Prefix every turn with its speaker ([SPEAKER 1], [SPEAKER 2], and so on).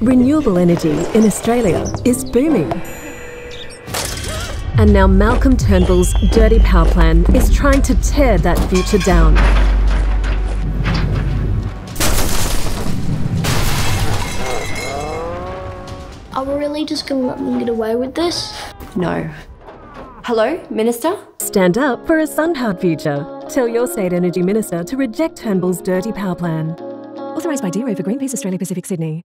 [SPEAKER 1] Renewable energy in Australia is booming. And now Malcolm Turnbull's Dirty Power Plan is trying to tear that future down.
[SPEAKER 2] Are we really just going to let them get away with this?
[SPEAKER 3] No. Hello, Minister?
[SPEAKER 1] Stand up for a sun-hard future. Tell your state energy minister to reject Turnbull's Dirty Power Plan. Authorised by D. Ritter for Greenpeace Australia Pacific Sydney.